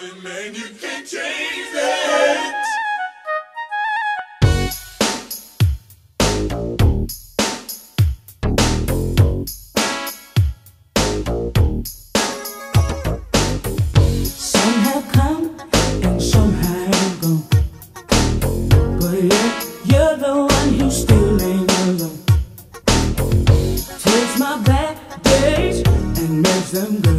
loving, man, you can't change it. Some have come and some have gone, but you're the one still my bad days and them good.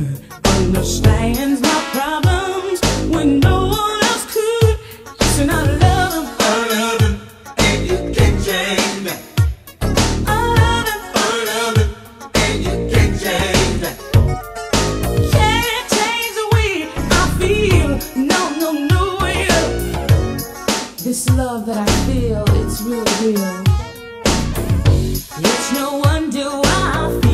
This love that I feel, it's real, real. It's no wonder why I feel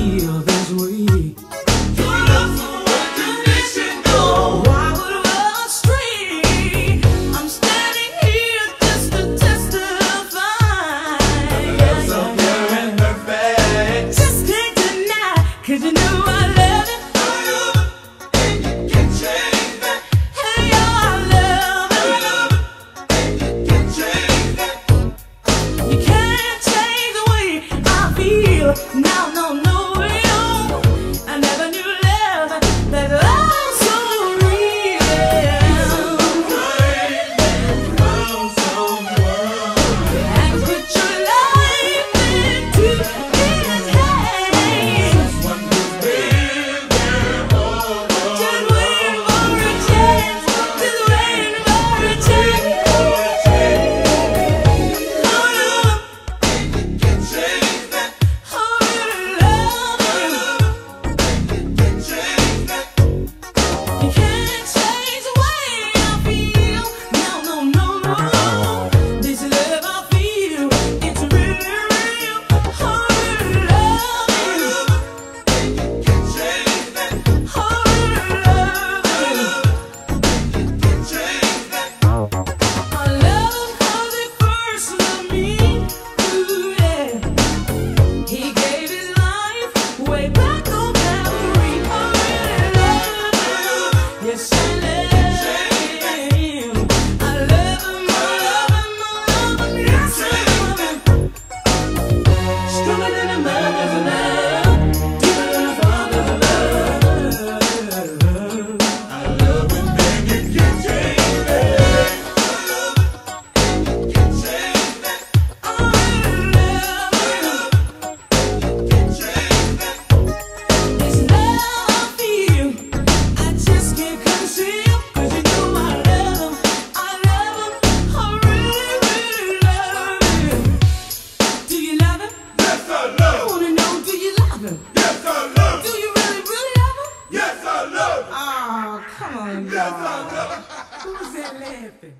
Zelanda! O Zelepe!